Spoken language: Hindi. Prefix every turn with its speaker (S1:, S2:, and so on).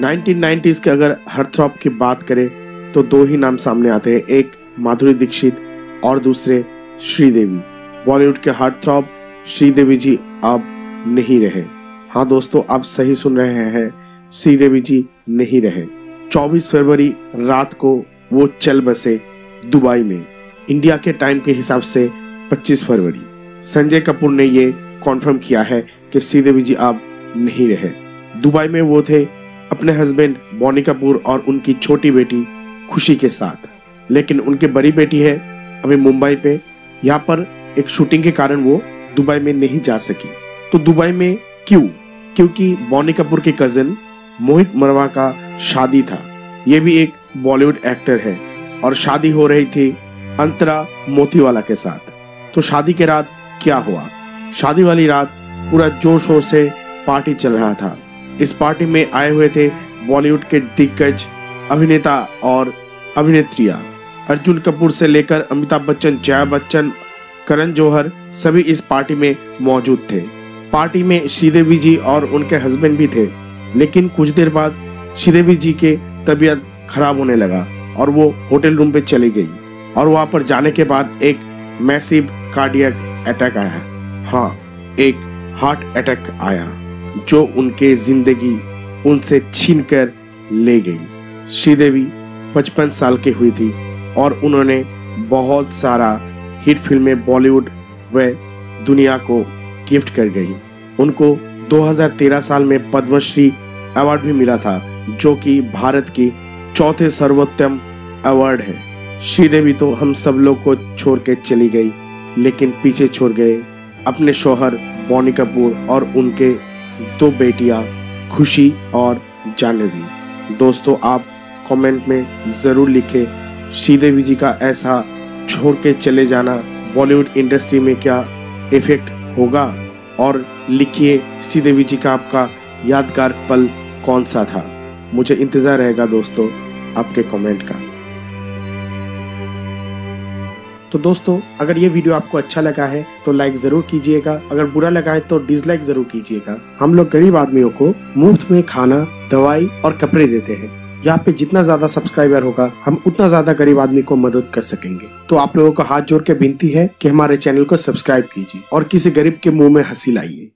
S1: 1990s के अगर हर्थरॉप की बात करें तो दो ही नाम सामने आते हैं। एक माधुरी दीक्षित और दूसरे श्रीदेवी। बॉलीवुड के हार्ट श्रीदेवी जी अब नहीं रहे। हाँ दोस्तों, आप सही सुन रहे हैं, श्रीदेवी जी नहीं रहे। 24 फरवरी रात को वो चल बसे दुबई में, इंडिया के टाइम के हिसाब से 25 फरवरी। संजय कपूर ने ये कॉन्फर्म किया है कि श्रीदेवी जी अब नहीं रहे। दुबई में वो थे अपने हस्बैंड बॉनी कपूर और उनकी छोटी बेटी खुशी के साथ। लेकिन उनकी बड़ी बेटी है, अभी मुंबई पे। यहाँ पर एक शूटिंग के कारण वो दुबई में नहीं जा सकी। तो दुबई में क्यों? क्योंकि बॉनी कपूर के कजिन मोहित मरवा का शादी था। ये भी एक बॉलीवुड एक्टर है और शादी हो रही थी अंतरा मोतीवाला के साथ। तो शादी के रात क्या हुआ? शादी वाली रात पूरा ज़ोर शोर से पार्टी चल रहा था। इस पार्टी में आए हुए थे बॉलीवुड के दिग्गज अभिनेता और अभिनेत्रियाँ। अर्जुन कपूर से लेकर अमिताभ बच्चन, जया बच्चन, करण जौहर सभी इस पार्टी में मौजूद थे। पार्टी में श्रीदेवी जी और उनके हस्बैंड भी थे, लेकिन कुछ देर बाद श्रीदेवी जी के तबीयत खराब होने लगा और वो होटल रूम पे चली गई और वहाँ पर जाने के बाद एक मैसिव कार्डियक अटैक आया। हाँ एक हार्ट अटैक आया। जो उनके ज़िंदगी उनसे छीन कर ले गई। श्रीदेवी पचपन साल की हुई थी और उन्होंने बहुत सारा हिट फ़िल्में बॉलीवुड व दुनिया को गिफ्ट कर गई। उनको 2013 साल में पद्मश्री अवार्ड भी मिला था, जो कि भारत की चौथे सर्वोत्तम अवार्ड है। श्रीदेवी तो हम सब लोग को छोड़ के चली गई, लेकिन पीछे छोड़ गए अपने शोहर बॉनी कपूर और उनके दो बेटियाँ खुशी और जानवी दोस्तों, आप कमेंट में ज़रूर लिखें श्रीदेवी जी का ऐसा छोड़ के चले जाना बॉलीवुड इंडस्ट्री में क्या इफ़ेक्ट होगा? और लिखिए श्रीदेवी जी का आपका यादगार पल कौन सा था? मुझे इंतज़ार रहेगा दोस्तों, आपके कमेंट का। तो दोस्तों, अगर ये वीडियो आपको अच्छा लगा है तो लाइक ज़रूर कीजिएगा। अगर बुरा लगा है तो डिसलाइक ज़रूर कीजिएगा। हम लोग गरीब आदमियों को मुफ़्त में खाना, दवाई और कपड़े देते हैं। यहाँ पे जितना ज़्यादा सब्सक्राइबर होगा, हम उतना ज़्यादा गरीब आदमी को मदद कर सकेंगे। तो आप लोगों को हाथ जोड़ के विनती है कि हमारे चैनल को सब्सक्राइब कीजिए और किसी गरीब के मुँह में हँसी लाइए।